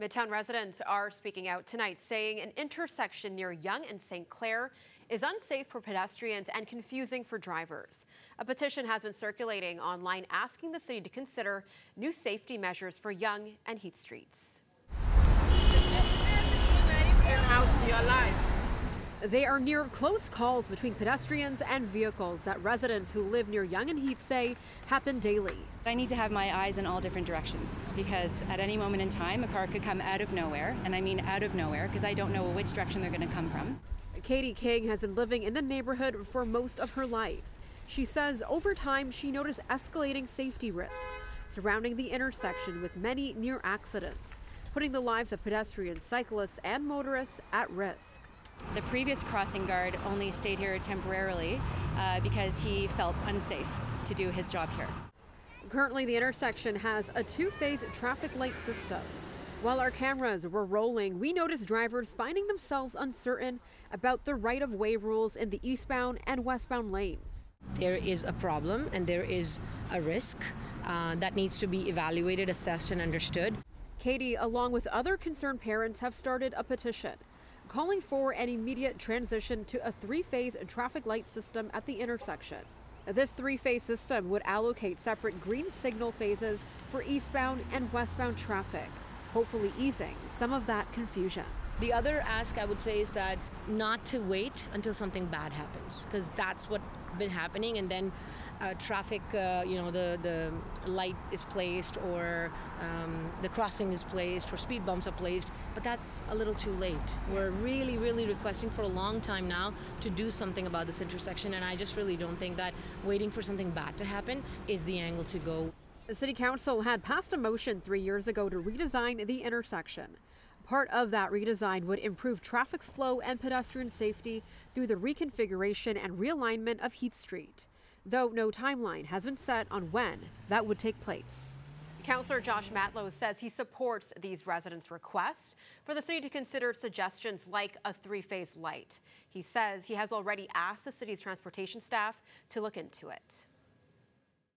Midtown residents are speaking out tonight, saying an intersection near Yonge and St. Clair is unsafe for pedestrians and confusing for drivers. A petition has been circulating online asking the city to consider new safety measures for Yonge and Heath Streets. They are near close calls between pedestrians and vehicles that residents who live near Yonge and Heath say happen daily. I need to have my eyes in all different directions because at any moment in time, a car could come out of nowhere, and I mean out of nowhere because I don't know which direction they're going to come from. Katie King has been living in the neighborhood for most of her life. She says over time she noticed escalating safety risks surrounding the intersection with many near accidents, putting the lives of pedestrians, cyclists, and motorists at risk. The previous crossing guard only stayed here temporarily uh, because he felt unsafe to do his job here. Currently, the intersection has a two phase traffic light system. While our cameras were rolling, we noticed drivers finding themselves uncertain about the right of way rules in the eastbound and westbound lanes. There is a problem and there is a risk uh, that needs to be evaluated, assessed, and understood. Katie, along with other concerned parents, have started a petition calling for an immediate transition to a three phase traffic light system at the intersection. This three phase system would allocate separate green signal phases for eastbound and westbound traffic, hopefully easing some of that confusion. The other ask I would say is that not to wait until something bad happens, because that's what's been happening, and then uh, traffic, uh, you know, the the light is placed, or um, the crossing is placed, or speed bumps are placed, but that's a little too late. We're really, really requesting for a long time now to do something about this intersection, and I just really don't think that waiting for something bad to happen is the angle to go. The City Council had passed a motion three years ago to redesign the intersection. Part of that redesign would improve traffic flow and pedestrian safety through the reconfiguration and realignment of Heath Street, though no timeline has been set on when that would take place. Councillor Josh Matlow says he supports these residents' requests for the city to consider suggestions like a three-phase light. He says he has already asked the city's transportation staff to look into it.